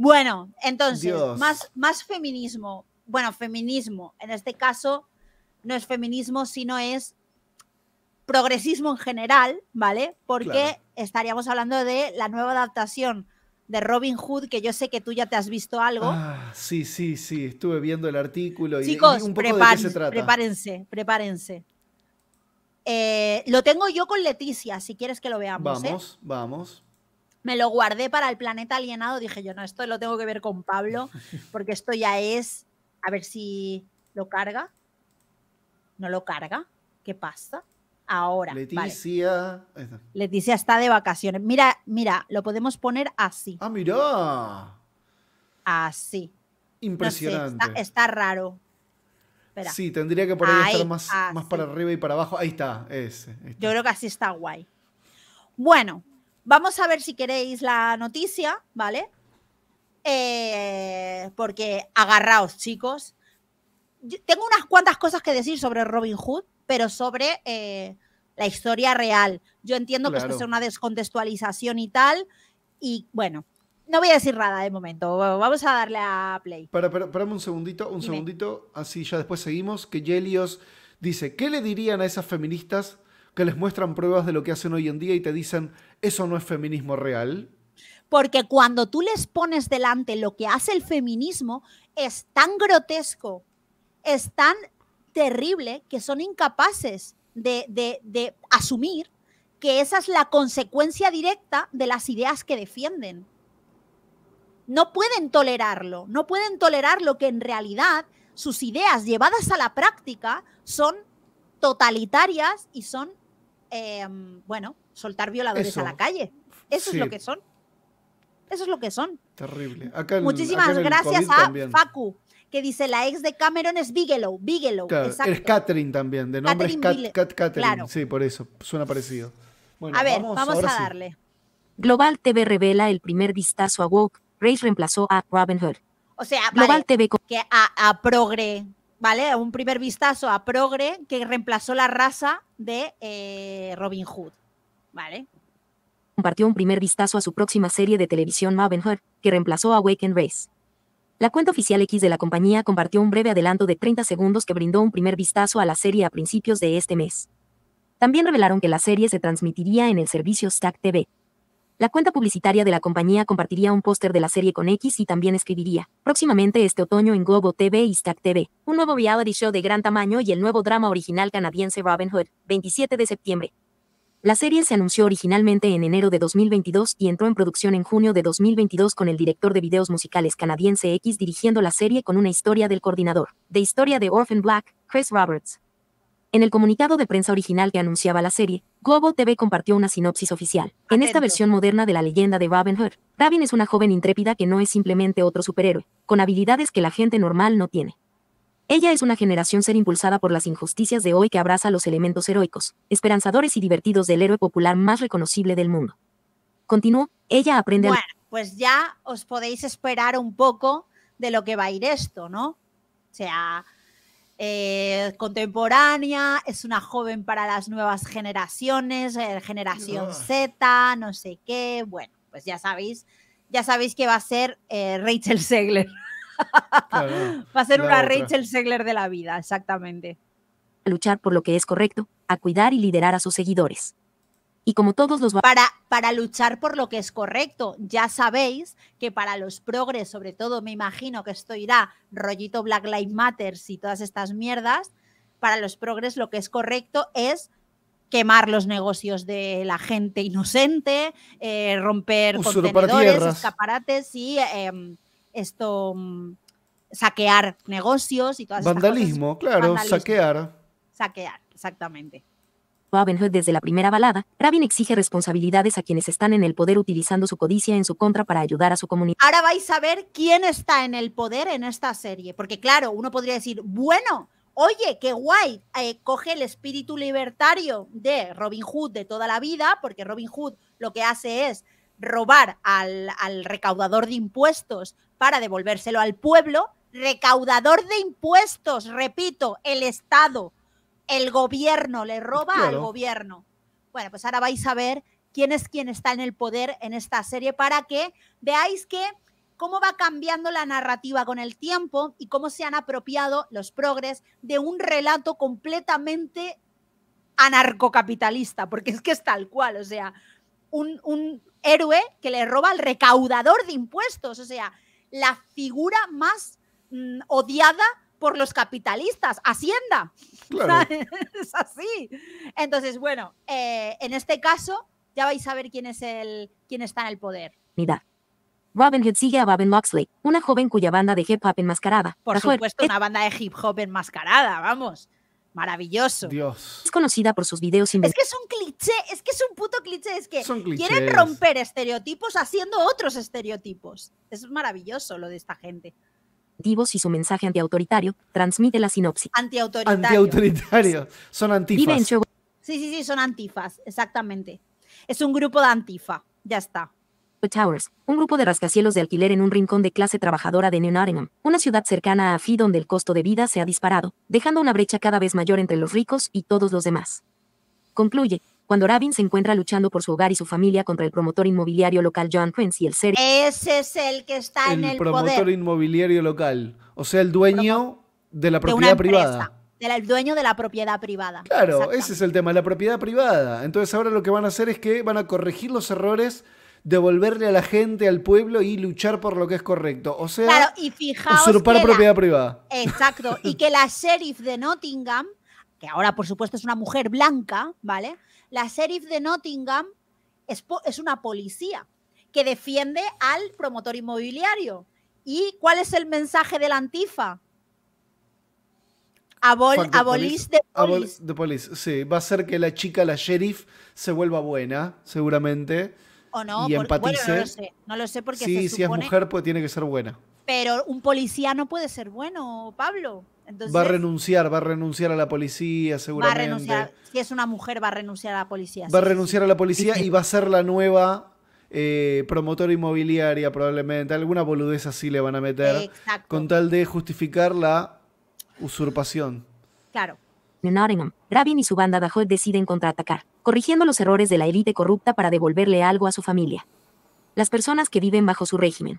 Bueno, entonces, más, más feminismo. Bueno, feminismo. En este caso, no es feminismo, sino es progresismo en general, ¿vale? Porque estaríamos hablando de la nueva adaptación de Robin Hood, que yo sé que tú ya te has visto algo. Ah, sí, sí, sí, estuve viendo el artículo y, Chicos, un poco de qué se trata. prepárense, prepárense. Eh, lo tengo yo con Leticia, si quieres que lo veamos. ¿eh? Vamos, vamos. Me lo guardé para el planeta alienado. Dije yo, no, esto lo tengo que ver con Pablo, porque esto ya es. A ver si lo carga. ¿No lo carga? ¿Qué pasa? ahora. Leticia. Leticia está de vacaciones. Mira, mira, lo podemos poner así. Ah, mira. Así. Impresionante. está, raro. Sí, tendría que por ahí, estar más, más para arriba y para abajo. Ahí está, ese. Yo creo que así está guay. Bueno, vamos a ver si queréis la noticia, ¿vale? Eh, porque agarraos, chicos. tengo unas cuantas cosas que decir sobre Robin Hood, pero sobre eh, la historia real. Yo entiendo que esto es una descontextualización y tal, y bueno, no voy a decir nada de momento, vamos a darle a play. Para, espérame un segundito, un segundito, así ya después seguimos, que Yelios dice, ¿qué le dirían a esas feministas que les muestran pruebas de lo que hacen hoy en día y te dicen, eso no es feminismo real? Porque cuando tú les pones delante lo que hace el feminismo, es tan grotesco, es tan terrible que son incapaces de, asumir que esa es la consecuencia directa de las ideas que defienden. No pueden tolerarlo, no pueden tolerar lo que en realidad sus ideas llevadas a la práctica son totalitarias y son, em, bueno, soltar violadores a la calle. Eso es lo que son. Eso es lo que son. Terrible. Muchísimas gracias a Facu que dice la ex de Cameron es Bigelow. Bigelow, exacto. Es Catherine también, de nombre es Catherine. Sí, por eso, suena parecido. a ver, vamos, a darle. Global TV revela el primer vistazo a Woke. Grace reemplazó a Robin Hood. O sea, Global TV que a, Progre, ¿vale? Un primer vistazo a Progre que reemplazó la raza de eh, Robin Hood, ¿vale? Compartió un primer vistazo a su próxima serie de televisión Hood, que reemplazó a Wake and Race. La cuenta oficial X de la compañía compartió un breve adelanto de 30 segundos que brindó un primer vistazo a la serie a principios de este mes. También revelaron que la serie se transmitiría en el servicio Stack TV. La cuenta publicitaria de la compañía compartiría un póster de la serie con X y también escribiría, próximamente este otoño en Globo TV y Stack TV, un nuevo reality show de gran tamaño y el nuevo drama original canadiense Robin Hood, 27 de septiembre. La serie se anunció originalmente en enero de 2022 y entró en producción en junio de 2022 con el director de videos musicales canadiense X dirigiendo la serie con una historia del coordinador de historia de Orphan Black, Chris Roberts. En el comunicado de prensa original que anunciaba la serie, Global TV compartió una sinopsis oficial. En esta versión moderna de la leyenda de Robin Hood, Robin es una joven intrépida que no es simplemente otro superhéroe, con habilidades que la gente normal no tiene. Ella es una generación ser impulsada por las injusticias de hoy que abraza los elementos heroicos, esperanzadores y divertidos del héroe popular más reconocible del mundo. Continuó, ella aprende bueno, pues ya os podéis esperar un poco de lo que va a ir esto, ¿no? O sea, eh, contemporánea, es una joven para las nuevas generaciones, eh, generación Z, no sé qué. Bueno, pues ya sabéis, ya sabéis que va a ser eh, Rachel Segler. Va a ser una Rachel Segler de la vida, exactamente. luchar por lo que es correcto, a cuidar y liderar a sus seguidores. Y como todos los... Para, para luchar por lo que es correcto, ya sabéis que para los progres, sobre todo me imagino que esto irá rollito Black Lives Matter y todas estas mierdas, para los progres lo que es correcto es quemar los negocios de la gente inocente, eh, romper contenedores, escaparates y em, esto mm, saquear negocios y todas Vandalismo, claro, saquear. Saquear, exactamente. Desde la primera balada, Rabin exige responsabilidades a quienes están en el poder utilizando su codicia en su contra para ayudar a su comunidad. Ahora vais a ver quién está en el poder en esta serie, porque claro, uno podría decir, bueno, oye, qué guay, eh, coge el espíritu libertario de Robin Hood de toda la vida, porque Robin Hood lo que hace es robar al, recaudador de impuestos para devolvérselo al pueblo. Recaudador de impuestos, repito, el Estado, el gobierno le roba al gobierno. Bueno, pues ahora vais a ver quién es quien está en el poder en esta serie para que veáis que cómo va cambiando la narrativa con el tiempo y cómo se han apropiado los progres de un relato completamente anarcocapitalista, porque es que es tal cual, o sea, un, un héroe que le roba al recaudador de impuestos, o sea, la figura más mm, odiada por los capitalistas, Hacienda. Claro. es así. Entonces, bueno, eh, en este caso ya vais a ver quién es el quién está en el poder. Unidad. Robin Hood sigue a Robin Moxley, una joven cuya banda de hip hop enmascarada. Por supuesto, una banda de hip hop enmascarada, vamos. Maravilloso. Dios. es conocida por sus videos Es que es un cliché, es que es un puto cliché, es que Son quieren romper estereotipos haciendo otros estereotipos. Es maravilloso lo de esta gente. Y su mensaje antiautoritario, transmite la sinopsis. Antiautoritario. Antiautoritarios. Son Vive en antifas. Sí, sí, sí, son antifas, exactamente. Es un grupo de antifa, ya está. Towers, un grupo de rascacielos de alquiler en un rincón de clase trabajadora de New Nottingham, una ciudad cercana a Fee donde el costo de vida se ha disparado, dejando una brecha cada vez mayor entre los ricos y todos los demás. Concluye, cuando Rabin se encuentra luchando por su hogar y su familia contra el promotor inmobiliario local John Prince y el ser Ese es el que está en El el promotor poder inmobiliario local. O sea, el dueño de la de una propiedad empresa, privada. del dueño de la propiedad privada. Claro, ese es el tema, la propiedad privada. Entonces ahora lo que van a hacer es que van a corregir los errores, devolverle a la gente, al pueblo y luchar por lo que es correcto. O sea, Claro, y fijaos usurpar que la- propiedad privada. Exacto. Y que la sheriff de Nottingham, que ahora por supuesto es una mujer blanca, ¿vale? La sheriff de Nottingham es, una policía que defiende al promotor inmobiliario. ¿Y cuál es el mensaje de la antifa? Abol, the abolís police. de Abol- police. the police, Sí, va a hacer que la chica, la sheriff, se vuelva buena, seguramente. ¿O no? y Porque- bueno, no lo sé. No lo sé porque Sí, se si es mujer, pues tiene que ser buena. Pero un policía no puede ser bueno, Pablo. Entonces, Va a renunciar, va a renunciar a la policía, va a seguramente. renunciar. Si es una mujer, va a renunciar a la policía. Va a sí, renunciar a la policía y va a ser la nueva eh, promotora inmobiliaria, probablemente. Alguna boludez así le van a meter. Exacto. Con tal de justificar la usurpación. Claro. New Nottingham, Rabin y su banda de Hood deciden contraatacar, corrigiendo los errores de la élite corrupta para devolverle algo a su familia. Las personas que viven bajo su régimen.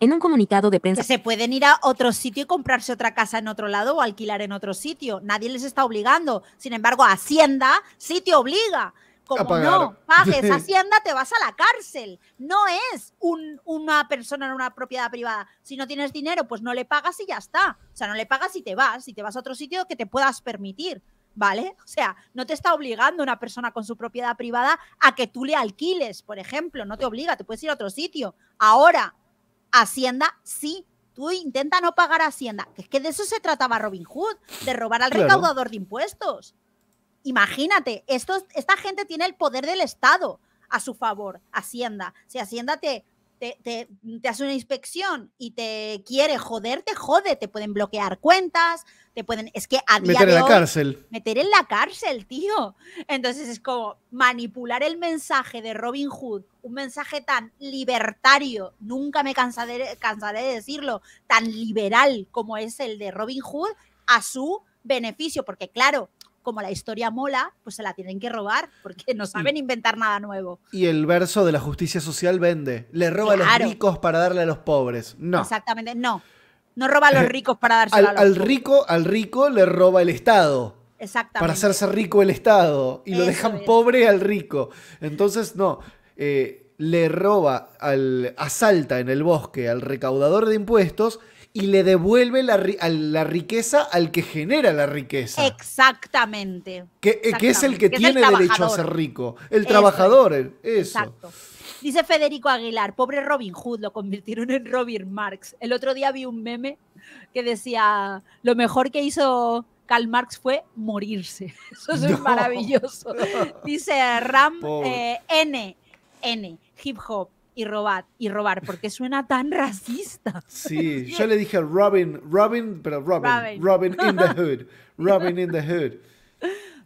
En un comunicado de prensa Que se pueden ir a otro sitio y comprarse otra casa en otro lado o alquilar en otro sitio. Nadie les está obligando. Sin embargo, Hacienda sí te obliga. Como no pagues Hacienda, te vas a la cárcel. No es un- una persona en una propiedad privada. Si no tienes dinero, pues no le pagas y ya está. O sea, no le pagas y te vas. Y te vas a otro sitio que te puedas permitir. ¿Vale? O sea, no te está obligando una persona con su propiedad privada a que tú le alquiles, por ejemplo. No te obliga, te puedes ir a otro sitio. Ahora, Hacienda sí. Tú intenta no pagar Hacienda. Que es que de eso se trataba Robin Hood, de robar al Claro. recaudador de impuestos. Imagínate, estos, esta gente tiene el poder del Estado a su favor, Hacienda. Si Hacienda te, te, te- te hace una inspección y te quiere joder, te jode. Te pueden bloquear cuentas, te pueden. Es que a día Meter de en la hoy, cárcel. meter en la cárcel, tío. Entonces es como manipular el mensaje de Robin Hood, un mensaje tan libertario, nunca me cansaré, cansaré de decirlo, tan liberal como es el de Robin Hood, a su beneficio, porque claro, como la historia mola, pues se la tienen que robar, porque no saben inventar nada nuevo. Y el verso de la justicia social vende. Le roba a los ricos para darle a los pobres. No. Exactamente, no. No roba a los ricos para dárselo Al, a los al pobres. rico, al rico le roba el Estado. Exactamente. Para hacerse rico el Estado. Y lo dejan es. pobre al rico. Entonces, no. eh, le roba, al, asalta en el bosque al recaudador de impuestos y le devuelve la, la riqueza al que genera la riqueza. Exactamente. Que, eh, que es el que es el tiene derecho a ser rico. El Eso trabajador, el- eso. Exacto. Dice Federico Aguilar, pobre Robin Hood, lo convirtieron en Robin Marx. El otro día vi un meme que decía, lo mejor que hizo Karl Marx fue morirse. Eso es No. maravilloso. Dice Ram eh, N, N, hip hop y robar, y robar, porque suena tan racista. Sí, yo le dije Robin, Robin, pero Robin, Robin. Robin in the hood, Robin in the hood.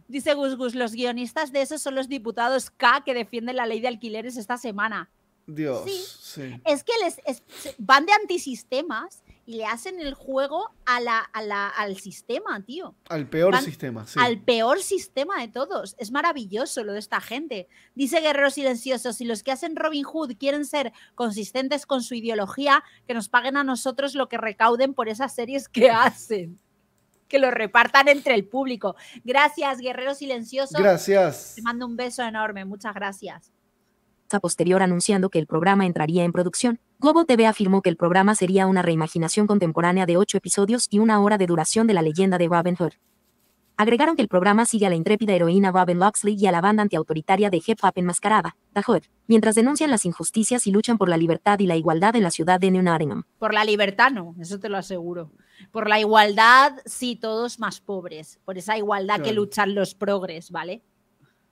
Dice Gus Gus, los guionistas de esos son los diputados K que defienden la ley de alquileres esta semana. Dios, Sí. sí. es que les es- van de antisistemas y le hacen el juego a la, a la- al sistema, tío. Al peor Van sistema, sí. Al peor sistema de todos. Es maravilloso lo de esta gente. Dice Guerrero Silencioso, si los que hacen Robin Hood quieren ser consistentes con su ideología, que nos paguen a nosotros lo que recauden por esas series que hacen. Que lo repartan entre el público. Gracias, Guerrero Silencioso. Gracias. Te mando un beso enorme. Muchas gracias. a posterior anunciando que el programa entraría en producción, Globo TV afirmó que el programa sería una reimaginación contemporánea de ocho episodios y una hora de duración de la leyenda de Robin Hood. Agregaron que el programa sigue a la intrépida heroína Robin Loxley y a la banda antiautoritaria de hip hop enmascarada, The Hood, mientras denuncian las injusticias y luchan por la libertad y la igualdad en la ciudad de New Nottingham. Por la libertad no, eso te lo aseguro. Por la igualdad, sí, todos más pobres. Por esa igualdad que luchan los progres, ¿vale?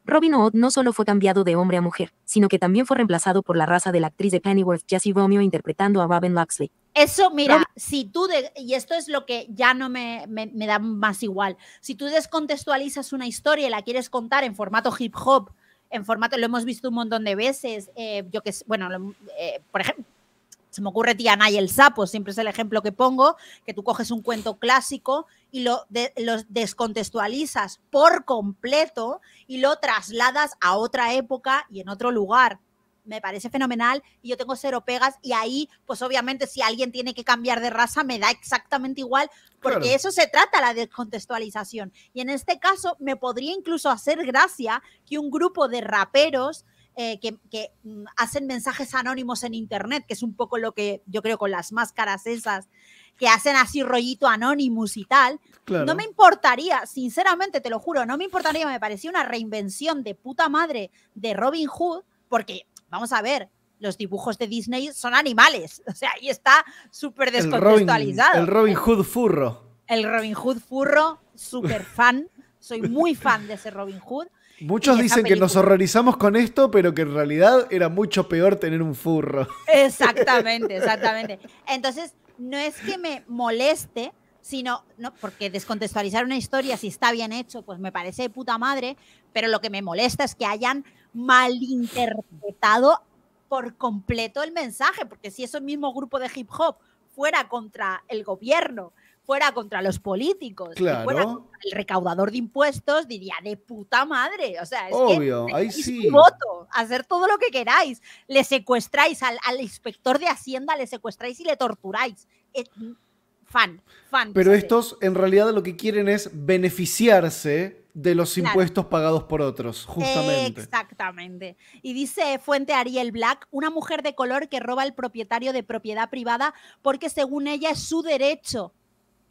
Robin Hood no solo fue cambiado de hombre a mujer, sino que también fue reemplazado por la raza de la actriz de Pennyworth Jessie Romeo interpretando a Robin Loxley. Eso, mira, Robin- si tú, de- y esto es lo que ya no me, me- me da más igual, si tú descontextualizas una historia y la quieres contar en formato hip hop, en formato, lo hemos visto un montón de veces, eh, yo que sé, bueno, lo- eh, por ejemplo, se me ocurre Tiana y el sapo, siempre es el ejemplo que pongo, que tú coges un cuento clásico y lo, de- lo descontextualizas por completo y lo trasladas a otra época y en otro lugar. Me parece fenomenal y yo tengo cero pegas y ahí, pues obviamente si alguien tiene que cambiar de raza me da exactamente igual porque Claro. eso se trata la descontextualización. Y en este caso me podría incluso hacer gracia que un grupo de raperos eh, que, que, mm, hacen mensajes anónimos en internet, que es un poco lo que yo creo con las máscaras esas, que hacen así rollito anonymous y tal, Claro. no me importaría, sinceramente te lo juro, no me importaría, me parecía una reinvención de puta madre de Robin Hood, porque, vamos a ver, los dibujos de Disney son animales, o sea, ahí está súper el Robin, descontextualizado. el Robin Hood furro. El Robin Hood furro, súper fan, soy muy fan de ese Robin Hood. Muchos dicen que nos horrorizamos con esto, pero que en realidad era mucho peor tener un furro. Exactamente, exactamente. Entonces, no es que me moleste, sino, no, porque descontextualizar una historia, si está bien hecho, pues me parece de puta madre, pero lo que me molesta es que hayan malinterpretado por completo el mensaje, porque si ese mismo grupo de hip hop fuera contra el gobierno, fuera contra los políticos, y fuera Claro. contra el recaudador de impuestos, diría de puta madre. O sea, es Obvio, que ahí sí. voto, hacer todo lo que queráis. Le secuestráis al, al inspector de Hacienda, le secuestráis y le torturáis. Eh, fan, fan. Pero estos en realidad lo que quieren es beneficiarse de los Claro. impuestos pagados por otros, justamente. Exactamente. Y dice Fuente Ariel Black, una mujer de color que roba al propietario de propiedad privada porque según ella es su derecho.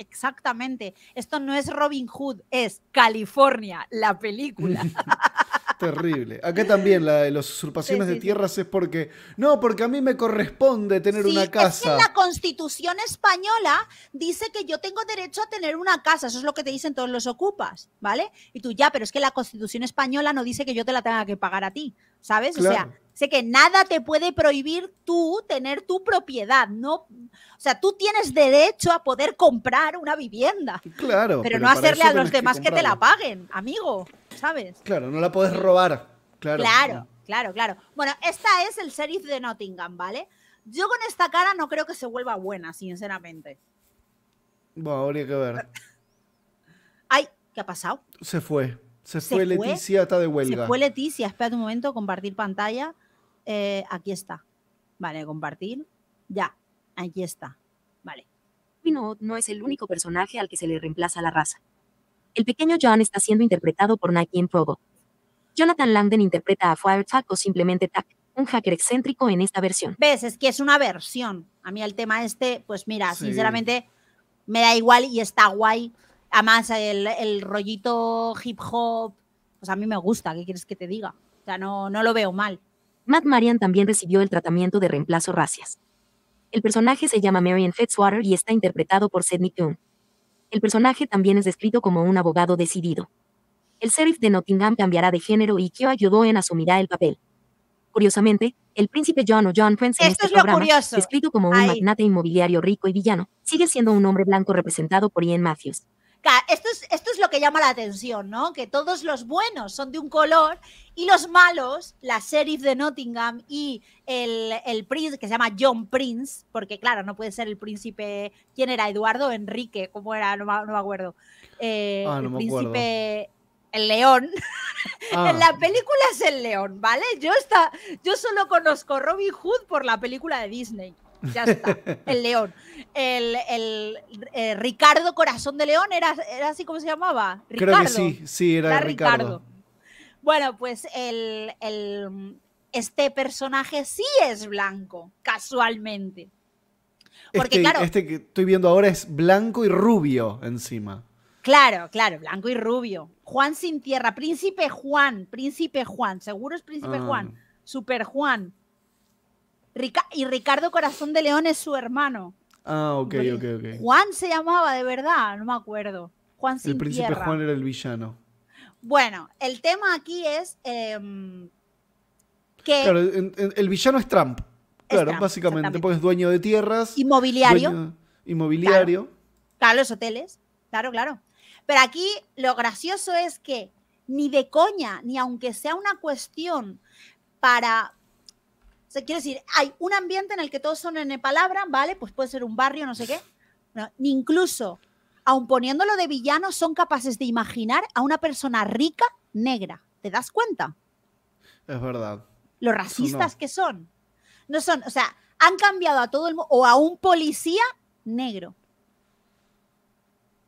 Exactamente. Esto no es Robin Hood, es California, la película. Terrible. Acá también la de las usurpaciones Sí, sí, de tierras es porque, no, porque a mí me corresponde tener Sí, una Es que casa. en la Constitución española dice que yo tengo derecho a tener una casa. Eso es lo que te dicen todos los ocupas, ¿vale? Y tú ya, pero es que la Constitución española no dice que yo te la tenga que pagar a ti, ¿sabes? O sea, sé que nada te puede prohibir tú tener tu propiedad, no, o sea, tú tienes derecho a poder comprar una vivienda, Claro. pero, no hacerle a los demás que, te la paguen, amigo, ¿sabes? Claro, no la podés robar. Claro. Claro, claro, claro. Bueno, esta es el sheriff de Nottingham, ¿vale? Yo con esta cara no creo que se vuelva buena, sinceramente. Bueno, habría que ver. Ay, ¿qué ha pasado? Se fue. Se, ¿Se fue fue? Leticia, está de huelga. Se fue Leticia, espérate un momento, compartir pantalla. Eh, aquí está. Vale, compartir. Ya, aquí está. Vale. Hood no es el único personaje al que se le reemplaza la raza. El pequeño John está siendo interpretado por Nike Progo. Jonathan Langdon interpreta a Firetuck o simplemente Tuck, un hacker excéntrico en esta versión. ¿Ves? Es que es una versión. A mí el tema este, pues mira, Sí. sinceramente me da igual y está guay. Además, el, el rollito hip hop, pues a mí me gusta, ¿qué quieres que te diga? O sea, no, no lo veo mal. Matt Marian también recibió el tratamiento de reemplazo racias. El personaje se llama Marion Fitzwater y está interpretado por Sidney Kuhn. El personaje también es descrito como un abogado decidido. El sheriff de Nottingham cambiará de género y Kyo ayudó en asumirá el papel. Curiosamente, el príncipe John o John Prince en Esto este es programa, descrito como un Ahí. magnate inmobiliario rico y villano, sigue siendo un hombre blanco representado por Ian Matthews. Esto es, esto es lo que llama la atención, ¿no? Que todos los buenos son de un color y los malos, la sheriff de Nottingham y el, el príncipe, que se llama John Prince, porque claro, no puede ser el príncipe, ¿quién era? Eduardo Enrique, ¿cómo era? No, me- no me acuerdo. Eh, Ah, no el me acuerdo. príncipe, el león. Ah, En la película es el león, ¿vale? Yo, está, yo solo conozco Robin Hood por la película de Disney. Ya está, el león. El, el, eh, Ricardo Corazón de León era, era así como se llamaba. creo que Ricardo. sí, sí, era, Era Ricardo. Bueno, pues el, el- este personaje sí es blanco, casualmente. Porque, este, claro- este que estoy viendo ahora es blanco y rubio encima. Claro, claro, blanco y rubio. Juan sin tierra, príncipe Juan, príncipe Juan, seguro es príncipe Ah. Juan, super Juan. Rica- y Ricardo Corazón de León es su hermano. Ah, ok, ok, ok. Juan se llamaba de verdad, no me acuerdo. Juan sin El príncipe tierra. Juan era el villano. Bueno, el tema aquí es em, que Claro, en- en- el villano es Trump. Claro, Trump, básicamente, porque es dueño de tierras. inmobiliario, dueño inmobiliario. claro, los hoteles, claro, claro. Pero aquí lo gracioso es que ni de coña, ni aunque sea una cuestión para... O sea, quiero decir, hay un ambiente en el que todos son en palabra, ¿vale? Pues puede ser un barrio, no sé qué. No, ni incluso, aun poniéndolo de villano, son capaces de imaginar a una persona rica negra. ¿Te das cuenta? Es verdad. Lo racistas no. que son. No son, o sea, han cambiado a todo el mundo, o a un policía negro.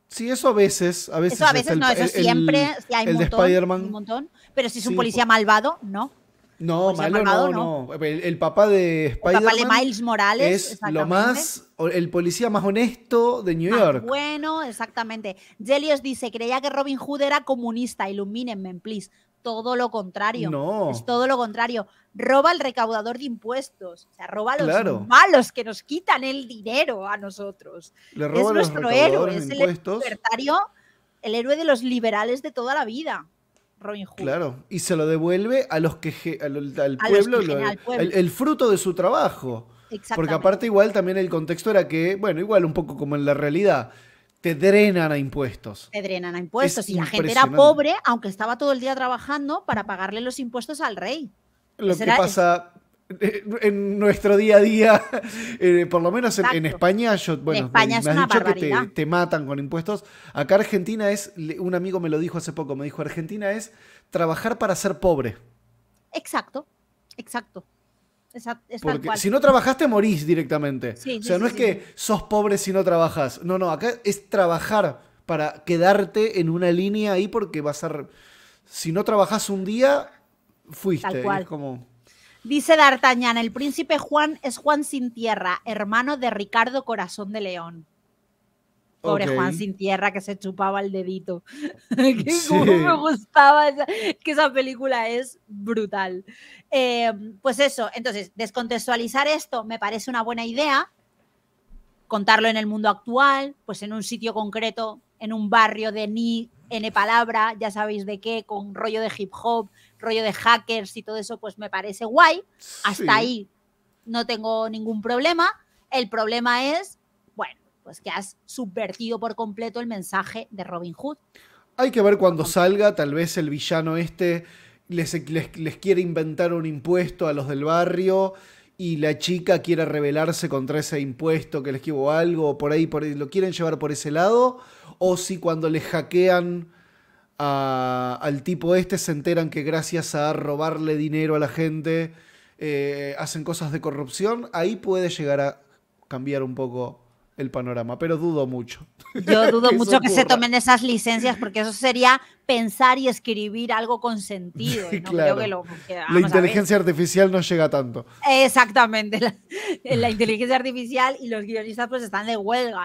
Sí, eso a veces. A veces Eso a veces el no, eso el- siempre, sí, hay el de montón, un Spider-Man. montón. Pero si es un Sí, policía malvado, no. No, malo malvado, no, no. El, el papá de El papá de Spider-Man Miles Morales. es lo más. El policía más honesto de New Más York. Bueno, exactamente. Jelios dice, creía que Robin Hood era comunista, ilumínenme, please. Todo lo contrario. No. Es todo lo contrario. Roba al recaudador de impuestos. O sea, roba a los Claro. malos que nos quitan el dinero a nosotros. Le Es roba a los nuestro héroe, es el libertario, el héroe de los liberales de toda la vida. Robin Hood. Claro. Y se lo devuelve a los que al, al A los pueblo, que lo- genera el pueblo. el, el fruto de su trabajo. Porque aparte igual también el contexto era que, bueno, igual un poco como en la realidad, te drenan a impuestos. te drenan a impuestos. Es Y la gente era pobre, aunque estaba todo el día trabajando para pagarle los impuestos al rey. Lo Ese que era- pasa en nuestro día a día, eh, por lo menos en, en Exacto. España, yo, bueno, España me, has dicho que te, matan con impuestos. Acá Argentina es, un amigo me lo dijo hace poco, me dijo, Argentina es trabajar para ser pobre. Exacto, exacto. Tal Porque cual. si no trabajaste, morís directamente. Sí, o sí, sea, no sí, es que sos pobre si no trabajas. No, no, acá es trabajar para quedarte en una línea ahí porque vas a... re- Si no trabajas un día, fuiste. Tal Y cual. es como... Dice D'Artagnan, el príncipe Juan es Juan sin tierra, hermano de Ricardo Corazón de León. Pobre. Juan sin tierra que se chupaba el dedito. que Sí. como me gustaba esa- que esa película es brutal. Eh, pues eso, entonces, descontextualizar esto me parece una buena idea. Contarlo en el mundo actual, pues en un sitio concreto, en un barrio de ni N palabra, ya sabéis de qué, con rollo de hip hop, rollo de hackers y todo eso, pues me parece guay. Hasta Sí. ahí no tengo ningún problema. El problema es, bueno, pues que has subvertido por completo el mensaje de Robin Hood. Hay que ver cuando salga, tal vez el villano este les, les- les quiere inventar un impuesto a los del barrio y la chica quiere rebelarse contra ese impuesto que les quiero algo, o por ahí, por ahí, lo quieren llevar por ese lado, o si cuando les hackean al tipo este se enteran que gracias a robarle dinero a la gente eh, hacen cosas de corrupción, ahí puede llegar a cambiar un poco el panorama, pero dudo mucho. Yo dudo Que mucho que se tomen esas licencias porque eso sería pensar y escribir algo con sentido. no Claro. creo que lo, que- La inteligencia artificial no llega tanto. Exactamente. La, la inteligencia artificial y los guionistas pues están de huelga.